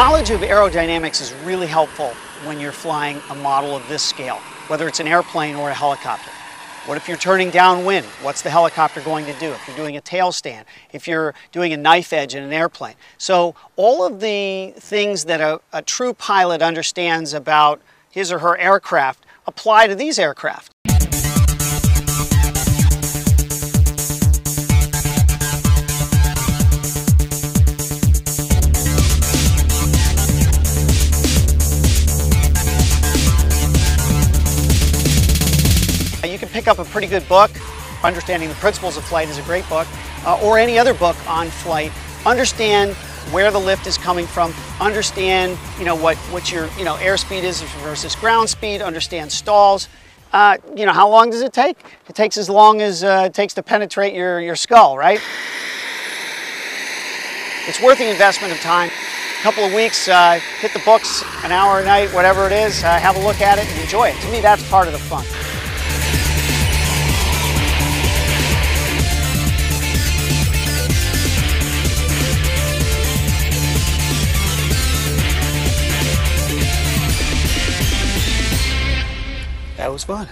Knowledge of aerodynamics is really helpful when you're flying a model of this scale, whether it's an airplane or a helicopter. What if you're turning downwind? What's the helicopter going to do? If you're doing a tail stand, if you're doing a knife edge in an airplane. So all of the things that a, a true pilot understands about his or her aircraft apply to these aircraft. Pick up a pretty good book. Understanding the Principles of Flight is a great book, uh, or any other book on flight. Understand where the lift is coming from. Understand, you know, what, what your, you know, airspeed is versus ground speed. Understand stalls. Uh, you know, how long does it take? It takes as long as uh, it takes to penetrate your, your skull, right? It's worth the investment of time. A couple of weeks, uh, hit the books, an hour a night, whatever it is, uh, have a look at it and enjoy it. To me, that's part of the fun. Was fun.